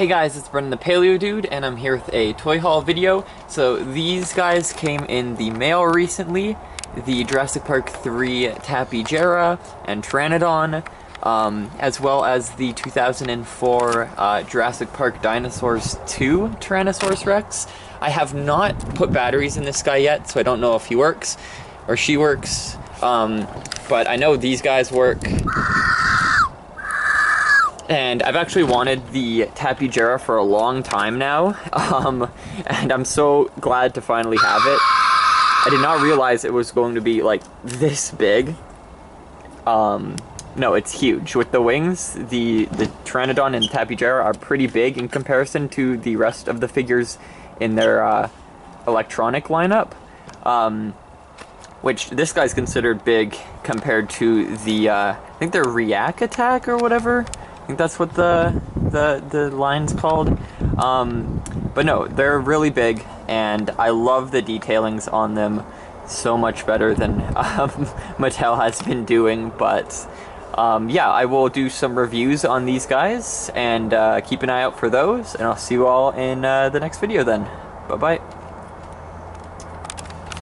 Hey guys, it's Brennan the Paleo Dude, and I'm here with a toy haul video. So these guys came in the mail recently. The Jurassic Park 3 Tapejara and Pteranodon, um, as well as the 2004 uh, Jurassic Park Dinosaurs 2 Tyrannosaurus Rex. I have not put batteries in this guy yet, so I don't know if he works or she works. Um, but I know these guys work. And I've actually wanted the Tapejara for a long time now, um, and I'm so glad to finally have it. I did not realize it was going to be like this big. Um, no, it's huge. With the wings, the, the Pteranodon and Tapejara are pretty big in comparison to the rest of the figures in their uh, electronic lineup. Um, which this guy's considered big compared to the, uh, I think they're React Attack or whatever think that's what the the the line's called. Um, but no, they're really big, and I love the detailings on them so much better than um, Mattel has been doing. But um, yeah, I will do some reviews on these guys, and uh, keep an eye out for those. And I'll see you all in uh, the next video then. Bye bye.